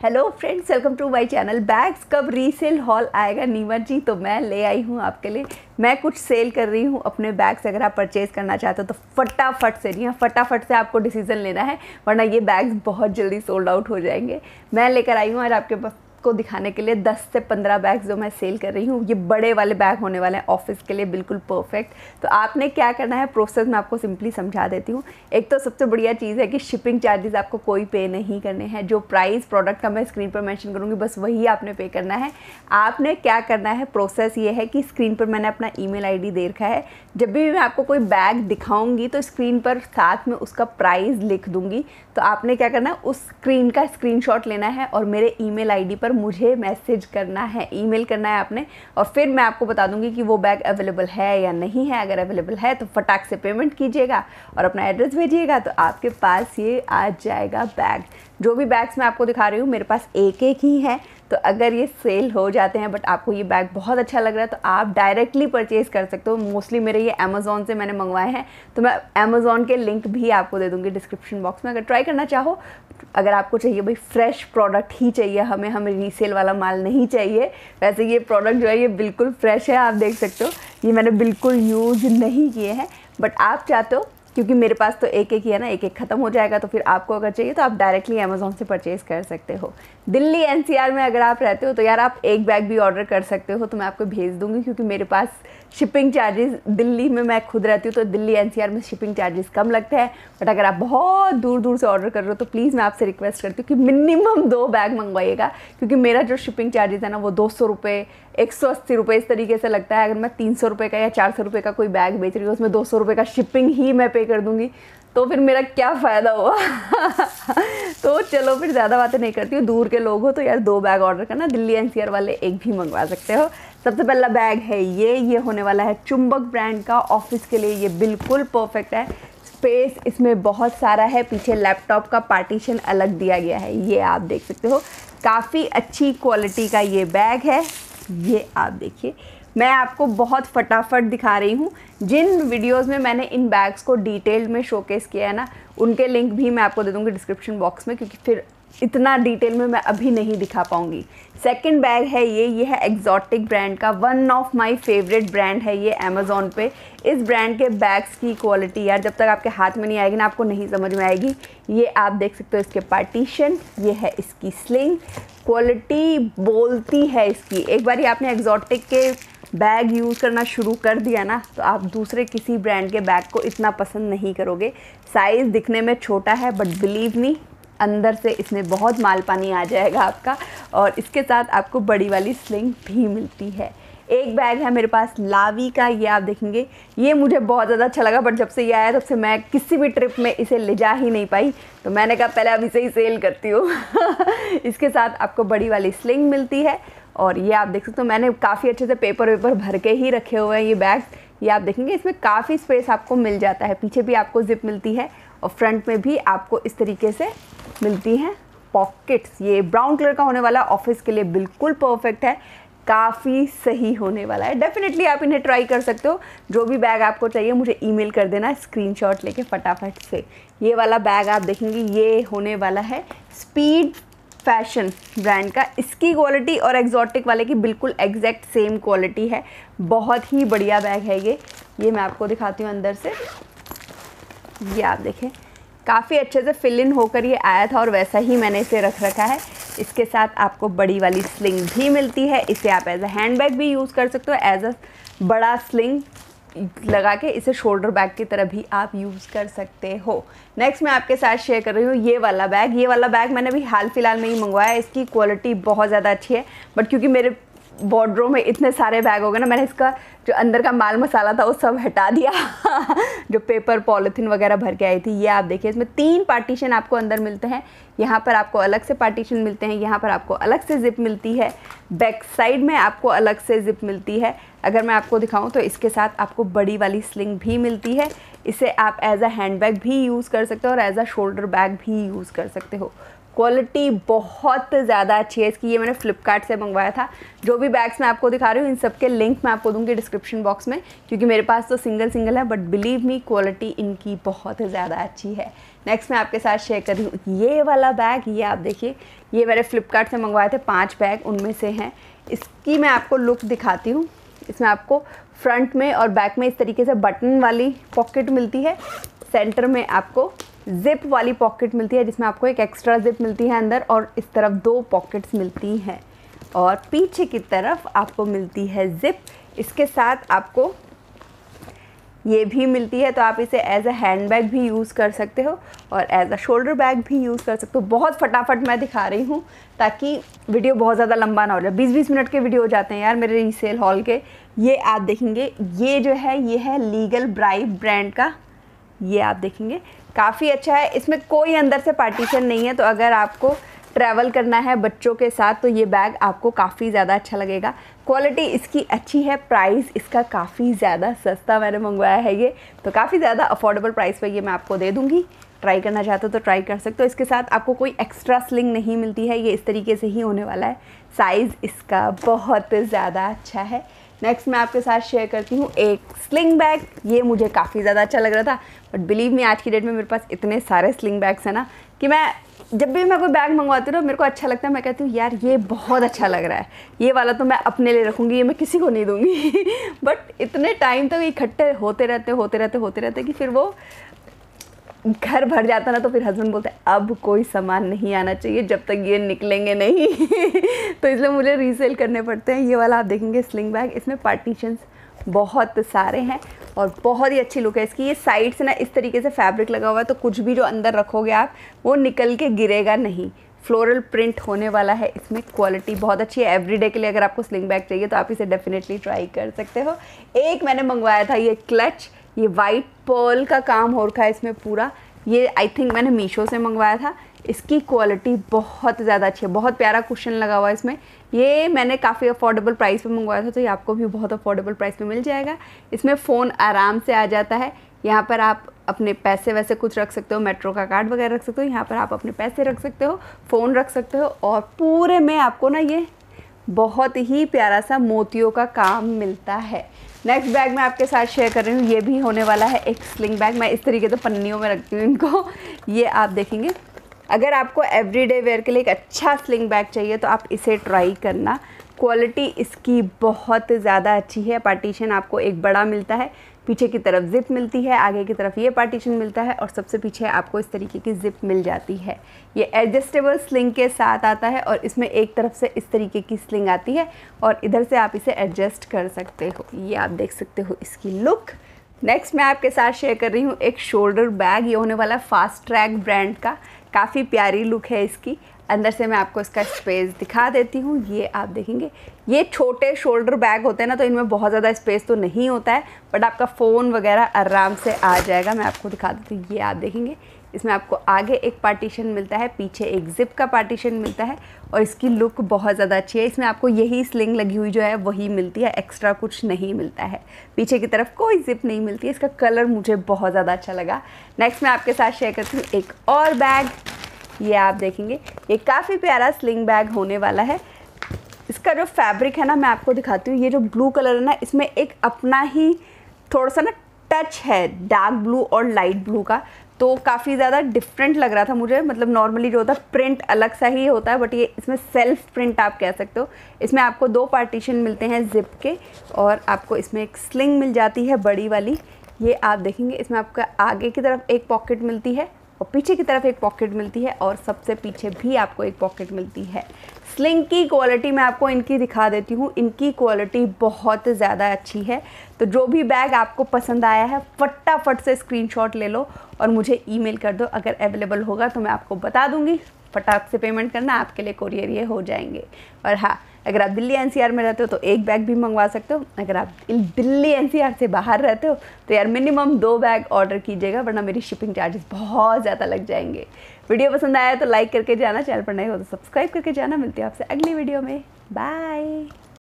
Hello friends welcome to my channel bags कब resale hall आएगा? नीमर जी तो मैं ले आई हूँ आपके लिए। मैं कुछ सेल कर रही हूँ अपने बैग्स अगर आप परचेज़ करना चाहते हो तो फटाफट से नहीं फटाफट से आपको डिसीज़न लेना है, वरना ये बैग्स बहुत जल्दी सोल्ड आउट हो जाएँगे। मैं लेकर आई हूँ और आपके पास को दिखाने के लिए 10 से 15 बैग जो मैं सेल कर रही हूँ, ये बड़े वाले बैग होने वाले हैं ऑफ़िस के लिए, बिल्कुल परफेक्ट तो आपने क्या करना है प्रोसेस मैं आपको सिंपली समझा देती हूँ। एक तो सबसे बढ़िया चीज़ है कि शिपिंग चार्जेस आपको कोई पे नहीं करने हैं। जो प्राइस प्रोडक्ट का मैं स्क्रीन पर मैंशन करूँगी, बस वही आपने पे करना है। आपने क्या करना है प्रोसेस ये है कि स्क्रीन पर मैंने अपना ई मेल दे रखा है। जब भी मैं आपको कोई बैग दिखाऊँगी तो स्क्रीन पर साथ में उसका प्राइस लिख दूँगी। तो आपने क्या करना है, उस स्क्रीन का स्क्रीनशॉट लेना है और मेरे ईमेल आईडी पर मुझे मैसेज करना है, ईमेल करना है आपने और फिर मैं आपको बता दूँगी कि वो बैग अवेलेबल है या नहीं है। अगर अवेलेबल है तो फटाक से पेमेंट कीजिएगा और अपना एड्रेस भेजिएगा तो आपके पास ये आ जाएगा बैग। जो भी बैग्स मैं आपको दिखा रही हूँ, मेरे पास एक एक ही है। तो अगर ये सेल हो जाते हैं बट आपको ये बैग बहुत अच्छा लग रहा है तो आप डायरेक्टली परचेज़ कर सकते हो। मोस्टली मेरे ये अमेज़ोन से मैंने मंगवाए हैं। तो मैं अमेज़ोन के लिंक भी आपको दे दूँगी डिस्क्रिप्शन बॉक्स में। अगर ट्राई करना चाहो, अगर आपको चाहिए भाई फ्रेश प्रोडक्ट ही चाहिए, हमें हमें रीसेल वाला माल नहीं चाहिए, वैसे ये प्रोडक्ट जो है, ये बिल्कुल फ्रेश है, आप देख सकते हो। ये मैंने बिल्कुल यूज़ नहीं किए हैं बट आप चाहते हो क्योंकि मेरे पास तो एक एक ही है ना एक एक ख़त्म हो जाएगा तो फिर आपको अगर चाहिए तो आप डायरेक्टली अमेज़ोन से परचेज़ कर सकते हो। दिल्ली एनसीआर में अगर आप रहते हो तो यार आप एक बैग भी ऑर्डर कर सकते हो तो मैं आपको भेज दूँगी, क्योंकि मेरे पास शिपिंग चार्जेस दिल्ली में मैं खुद रहती हूँ तो दिल्ली एनसीआर में शिपिंग चार्जेस कम लगते हैं। बट अगर आप बहुत दूर दूर से ऑर्डर कर रहे हो तो प्लीज़ मैं आपसे रिक्वेस्ट करती हूँ कि मिनिमम दो बैग मंगवाइएगा, क्योंकि मेरा जो शिपिंग चार्जेस है ना, वो दो सौ रुपये एक सौ अस्सी रुपये इस तरीके से लगता है। अगर मैं तीन सौ रुपये का या चार सौ रुपये का कोई बैग बेच रही हूँ, उसमें दो सौ रुपये का शिपिंग ही मैं पे कर दूँगी। तो फिर मेरा क्या फ़ायदा हुआ? तो चलो फिर ज़्यादा बातें नहीं करती हूँ, दूर के लोग हो तो यार दो बैग ऑर्डर करना, दिल्ली एनसीआर वाले एक भी मंगवा सकते हो। सबसे पहला बैग है ये ये होने वाला है चुंबक ब्रांड का ऑफ़िस के लिए, ये बिल्कुल परफेक्ट है। स्पेस इसमें बहुत सारा है, पीछे लैपटॉप का पार्टीशन अलग दिया गया है, ये आप देख सकते हो। काफ़ी अच्छी क्वालिटी का ये बैग है, ये आप देखिए। मैं आपको बहुत फटाफट दिखा रही हूँ। जिन वीडियोस में मैंने इन बैग्स को डिटेल्ड में शोकेस किया है ना, उनके लिंक भी मैं आपको दे दूँगी डिस्क्रिप्शन बॉक्स में, क्योंकि फिर इतना डिटेल में मैं अभी नहीं दिखा पाऊँगी। सेकंड बैग है ये ये है एग्जॉटिक ब्रांड का one of my favourite brand है ये अमेज़ोन पे। इस ब्रांड के बैग्स की क्वालिटी यार, जब तक आपके हाथ में नहीं आएगी ना, आपको नहीं समझ में आएगी। ये आप देख सकते हो इसके पार्टीशन ये है इसकी स्लिंग क्वालिटी बोलती है इसकी। एक बार आपने एग्जॉटिक के बैग यूज़ करना शुरू कर दिया ना तो आप दूसरे किसी ब्रांड के बैग को इतना पसंद नहीं करोगे। साइज़ दिखने में छोटा है बट बिलीव नहीं अंदर से इसमें बहुत माल पानी आ जाएगा आपका और इसके साथ आपको बड़ी वाली स्लिंग भी मिलती है। एक बैग है मेरे पास लावी का, ये आप देखेंगे। ये मुझे बहुत ज़्यादा अच्छा लगा बट जब से ये आया, तब से मैं किसी भी ट्रिप में इसे ले जा ही नहीं पाई। तो मैंने कहा, पहले अब इसे ही सेल करती हूँ। इसके साथ आपको बड़ी वाली स्लिंग मिलती है। और ये आप देख सकते हो, मैंने काफ़ी अच्छे से पेपर वेपर भर के ही रखे हुए हैं ये बैग्स ये आप देखेंगे, इसमें काफ़ी स्पेस आपको मिल जाता है। पीछे भी आपको जिप मिलती है और फ्रंट में भी आपको इस तरीके से मिलती हैं पॉकेट्स ये ब्राउन कलर का होने वाला ऑफ़िस के लिए बिल्कुल परफेक्ट है। काफ़ी सही होने वाला है। डेफिनेटली आप इन्हें ट्राई कर सकते हो। जो भी बैग आपको चाहिए, मुझे ईमेल कर देना स्क्रीनशॉट लेके फटाफट से। ये वाला बैग आप देखेंगे, ये होने वाला है स्पीड फ़ैशन ब्रांड का। इसकी क्वालिटी और एग्जॉटिक वाले की बिल्कुल एग्जैक्ट सेम क्वालिटी है। बहुत ही बढ़िया बैग है ये। ये मैं आपको दिखाती हूँ अंदर से। ये आप देखें। काफ़ी अच्छे से फिल इन होकर ये आया था और वैसा ही मैंने इसे रख रखा है। इसके साथ आपको बड़ी वाली स्लिंग भी मिलती है। इसे आप एज अ हैंड बैग भी यूज़ कर सकते हो। एज अ बड़ा स्लिंग लगा के इसे शोल्डर बैग की तरह भी आप यूज़ कर सकते हो। नेक्स्ट मैं आपके साथ शेयर कर रही हूँ, ये वाला बैग ये वाला बैग मैंने अभी हाल फ़िलहाल में ही मंगवाया इसकी क्वालिटी बहुत ज़्यादा अच्छी है। बट क्योंकि मेरे बॉर्डरों में इतने सारे बैग हो गए ना, मैंने इसका जो अंदर का माल मसाला था, वो सब हटा दिया। जो पेपर पॉलिथीन वगैरह भर के आई थी, ये आप देखिए, इसमें तीन पार्टीशन आपको अंदर मिलते हैं। यहाँ पर आपको अलग से पार्टीशन मिलते हैं, यहाँ पर आपको अलग से ज़िप मिलती है। बैक साइड में आपको अलग से ज़िप मिलती है। अगर मैं आपको दिखाऊँ तो इसके साथ आपको बड़ी वाली स्लिंग भी मिलती है। इसे आप एज अ हैंड बैग भी यूज़ कर सकते हो और एज अ शोल्डर बैग भी यूज़ कर सकते हो। क्वालिटी बहुत ज़्यादा अच्छी है। इसकी ये मैंने फ्लिपकार्ट से मंगवाया था। जो भी बैग्स मैं आपको दिखा रही हूँ, इन सब के लिंक मैं आपको दूँगी डिस्क्रिप्शन बॉक्स में, क्योंकि मेरे पास तो सिंगल सिंगल है बट बिलीव मी क्वालिटी इनकी बहुत ज़्यादा अच्छी है। नेक्स्ट मैं आपके साथ शेयर कर रही हूँ। ये वाला बैग ये आप देखिए, ये मैंने फ्लिपकार्ट से मंगवाए थे, पाँच बैग उनमें से हैं। इसकी मैं आपको लुक दिखाती हूँ। इसमें आपको फ्रंट में और बैक में इस तरीके से बटन वाली पॉकेट मिलती है। सेंटर में आपको जिप वाली पॉकेट मिलती है, जिसमें आपको एक एक्स्ट्रा जिप मिलती है अंदर और इस तरफ़ दो पॉकेट्स मिलती हैं। और पीछे की तरफ़ आपको मिलती है जिप। इसके साथ आपको ये भी मिलती है तो आप इसे एज अ हैंड बैग भी यूज़ कर सकते हो और एज अ शोल्डर बैग भी यूज़ कर सकते हो। बहुत फटाफट मैं दिखा रही हूँ, ताकि वीडियो बहुत ज़्यादा लंबा ना हो जाए। बीस बीस मिनट के वीडियो हो जाते हैं यार मेरे रीसेल हॉल के। ये आप देखेंगे, ये जो है, ये है लीगल ब्राइव ब्रांड का ये आप देखेंगे। काफ़ी अच्छा है। इसमें कोई अंदर से पार्टीशन नहीं है तो अगर आपको ट्रैवल करना है बच्चों के साथ तो ये बैग आपको काफ़ी ज़्यादा अच्छा लगेगा। क्वालिटी इसकी अच्छी है प्राइस इसका काफ़ी ज़्यादा सस्ता मैंने मंगवाया है ये। तो काफ़ी ज़्यादा अफोर्डेबल प्राइस पर ये मैं आपको दे दूँगी। ट्राई करना चाहते हो तो ट्राई कर सकते हो। इसके साथ आपको कोई एक्स्ट्रा स्लिंग नहीं मिलती है। ये इस तरीके से ही होने वाला है। साइज़ इसका बहुत ज़्यादा अच्छा है। नेक्स्ट मैं आपके साथ शेयर करती हूँ एक स्लिंग बैग ये मुझे काफ़ी ज़्यादा अच्छा लग रहा था बट बिलीव मी आज की डेट में मेरे पास इतने सारे स्लिंग बैग्स हैं ना कि मैं, जब भी मैं कोई बैग मंगवाती हूँ मेरे को अच्छा लगता है। मैं कहती हूँ, यार, ये बहुत अच्छा लग रहा है। ये वाला तो मैं अपने लिए रखूँगी, ये मैं किसी को नहीं दूँगी। बट इतने टाइम तक तो इकट्ठे होते रहते होते रहते होते रहते कि फिर वो घर भर जाता ना तो फिर हस्बैंड बोलते हैं, अब कोई सामान नहीं आना चाहिए, जब तक ये निकलेंगे नहीं। तो इसलिए मुझे रीसेल करने पड़ते हैं। ये वाला आप देखेंगे स्लिंग बैग इसमें पार्टीशंस बहुत सारे हैं और बहुत ही अच्छी लुक है इसकी। ये साइड से ना, इस तरीके से फैब्रिक लगा हुआ है तो कुछ भी जो अंदर रखोगे आप, वो निकल के गिरेगा नहीं। फ्लोरल प्रिंट होने वाला है, इसमें क्वालिटी बहुत अच्छी है। एवरीडे के लिए अगर आपको स्लिंग बैग चाहिए तो आप इसे डेफिनेटली ट्राई कर सकते हो। एक मैंने मंगवाया था ये क्लच ये वाइट पर्ल का काम हो रखा है इसमें पूरा। ये आई थिंक मैंने मीशो से मंगवाया था। इसकी क्वालिटी बहुत ज़्यादा अच्छी है। बहुत प्यारा कुशन लगा हुआ है इसमें। ये मैंने काफ़ी अफोर्डेबल प्राइस पे मंगवाया था तो ये आपको भी बहुत अफोर्डेबल प्राइस पे मिल जाएगा। इसमें फ़ोन आराम से आ जाता है। यहाँ पर आप अपने पैसे वैसे कुछ रख सकते हो मेट्रो का कार्ड वगैरह रख सकते हो। यहाँ पर आप अपने पैसे रख सकते हो फ़ोन रख सकते हो और पूरे में आपको ना ये बहुत ही प्यारा सा मोतियों का काम मिलता है। नेक्स्ट बैग मैं आपके साथ शेयर कर रही हूँ, ये भी होने वाला है एक स्लिंग बैग मैं इस तरीके से पन्नियों में रखती हूँ इनको। ये आप देखेंगे। अगर आपको एवरीडे वेयर के लिए एक अच्छा स्लिंग बैग चाहिए तो आप इसे ट्राई करना। क्वालिटी इसकी बहुत ज़्यादा अच्छी है। पार्टीशन आपको एक बड़ा मिलता है। पीछे की तरफ़ ज़िप मिलती है, आगे की तरफ़ ये पार्टीशन मिलता है और सबसे पीछे आपको इस तरीके की ज़िप मिल जाती है। ये एडजस्टेबल स्लिंग के साथ आता है और इसमें एक तरफ़ से इस तरीके की स्लिंग आती है और इधर से आप इसे एडजस्ट कर सकते हो। ये आप देख सकते हो इसकी लुक नेक्स्ट मैं आपके साथ शेयर कर रही हूँ एक शोल्डर बैग ये होने वाला फास्ट ट्रैक ब्रांड का। काफ़ी प्यारी लुक है इसकी। अंदर से मैं आपको इसका स्पेस दिखा देती हूँ। ये आप देखेंगे। ये छोटे शोल्डर बैग होते हैं ना तो इनमें बहुत ज़्यादा स्पेस तो नहीं होता है बट आपका फ़ोन वगैरह आराम से आ जाएगा। मैं आपको दिखा देती हूँ। ये आप देखेंगे। इसमें आपको आगे एक पार्टीशन मिलता है, पीछे एक ज़िप का पार्टीशन मिलता है, और इसकी लुक बहुत ज़्यादा अच्छी है। इसमें आपको यही स्लिंग लगी हुई जो है, वही मिलती है। एक्स्ट्रा कुछ नहीं मिलता है। पीछे की तरफ़ कोई ज़िप नहीं मिलती है। इसका कलर मुझे बहुत ज़्यादा अच्छा लगा। नेक्स्ट मैं आपके साथ शेयर करती हूँ एक और बैग ये आप देखेंगे। ये काफ़ी प्यारा स्लिंग बैग होने वाला है। इसका जो फैब्रिक है ना, मैं आपको दिखाती हूँ। ये जो ब्लू कलर है ना, इसमें एक अपना ही थोड़ा सा ना टच है डार्क ब्लू और लाइट ब्लू का। तो काफ़ी ज़्यादा डिफरेंट लग रहा था मुझे। मतलब नॉर्मली जो होता है प्रिंट अलग सा ही होता है बट ये इसमें सेल्फ प्रिंट आप कह सकते हो। इसमें आपको दो पार्टीशन मिलते हैं जिप के, और आपको इसमें एक स्लिंग मिल जाती है बड़ी वाली। ये आप देखेंगे, इसमें आपका आगे की तरफ़ एक पॉकेट मिलती है। और पीछे की तरफ़ एक पॉकेट मिलती है और सबसे पीछे भी आपको एक पॉकेट मिलती है। स्लिंग की क्वालिटी मैं आपको इनकी दिखा देती हूँ। इनकी क्वालिटी बहुत ज़्यादा अच्छी है। तो जो भी बैग आपको पसंद आया है, फटाफट से स्क्रीनशॉट ले लो और मुझे ईमेल कर दो। अगर अवेलेबल होगा तो मैं आपको बता दूँगी। फटाक से पेमेंट करना, आपके लिए कोरियर ये हो जाएँगे। और हाँ अगर आप दिल्ली एनसीआर में रहते हो तो एक बैग भी मंगवा सकते हो। अगर आप दिल्ली एनसीआर से बाहर रहते हो तो यार मिनिमम दो बैग ऑर्डर कीजिएगा, वरना मेरी शिपिंग चार्जेस बहुत ज़्यादा लग जाएँगे। वीडियो पसंद आया तो लाइक करके जाना चैनल पर नए हो तो सब्सक्राइब करके जाना। मिलती है आपसे अगली वीडियो में। बाय